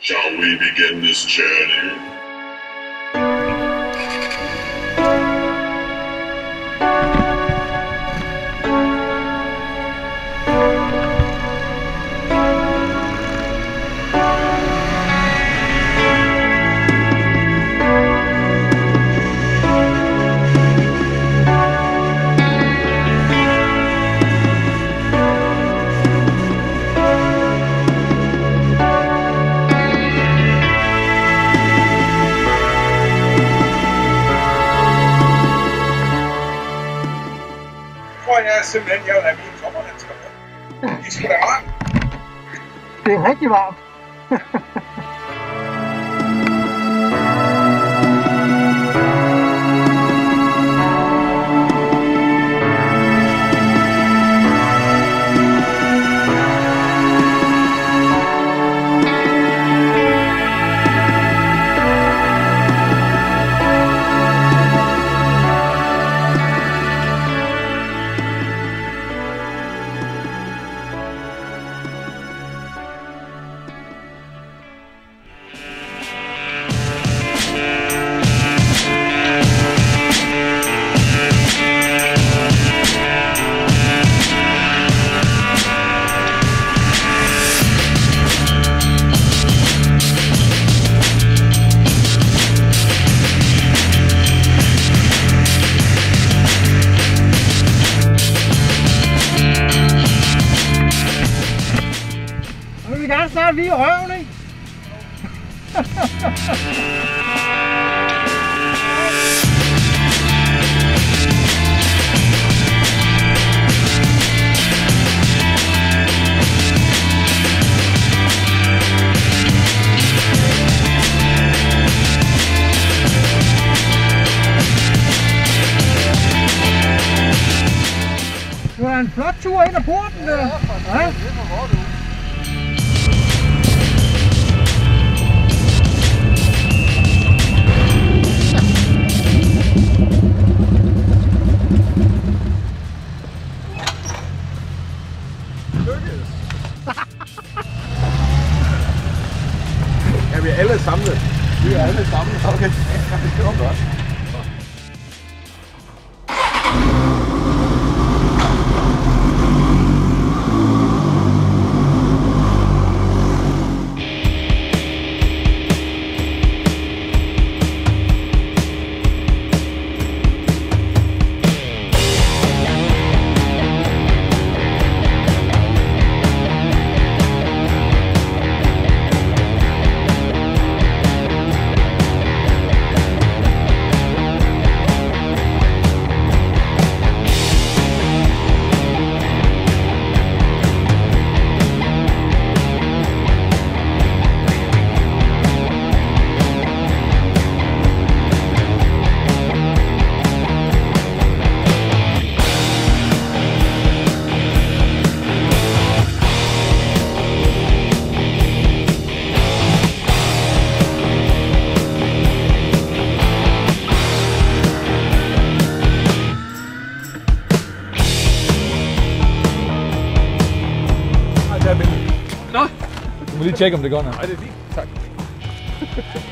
Shall we begin this journey? Tror jeg simpelthen, jeg vil have mine sommerhandsker på. De skal da varmt. Det er rigtig varmt. snart lige i røven, ikke? Det var en flot tur ind ad porten der. Ja. Er vi alle samlet? Vi er alle samlet. Okay. Det var godt. Lige tjekke, om det går nu. Nej, det er fint. Tak.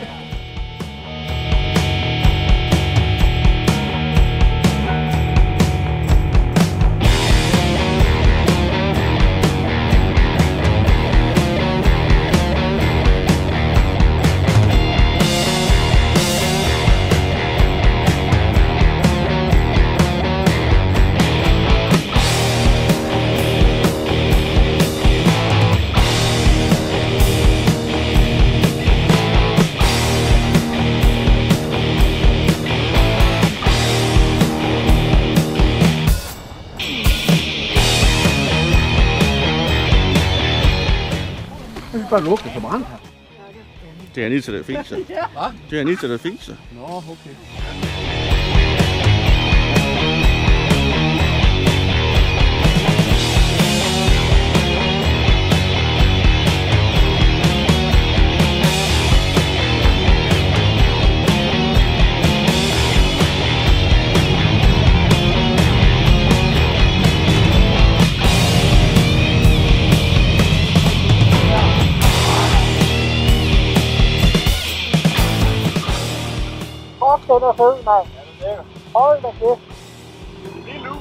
Det er bare lugter så brændt her. Det er Anita, der fikser. Hvad? Det er Anita, der fikser. Nå, okay. Den er fed, mand. Hold da kæft. Lige nu.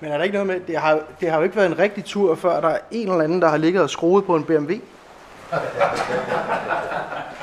Men er der ikke noget med, det har, det har jo ikke været en rigtig tur, før der er en eller anden, der har ligget og skruet på en BMW? Okay.